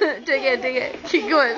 Dig it, dig it. Keep going.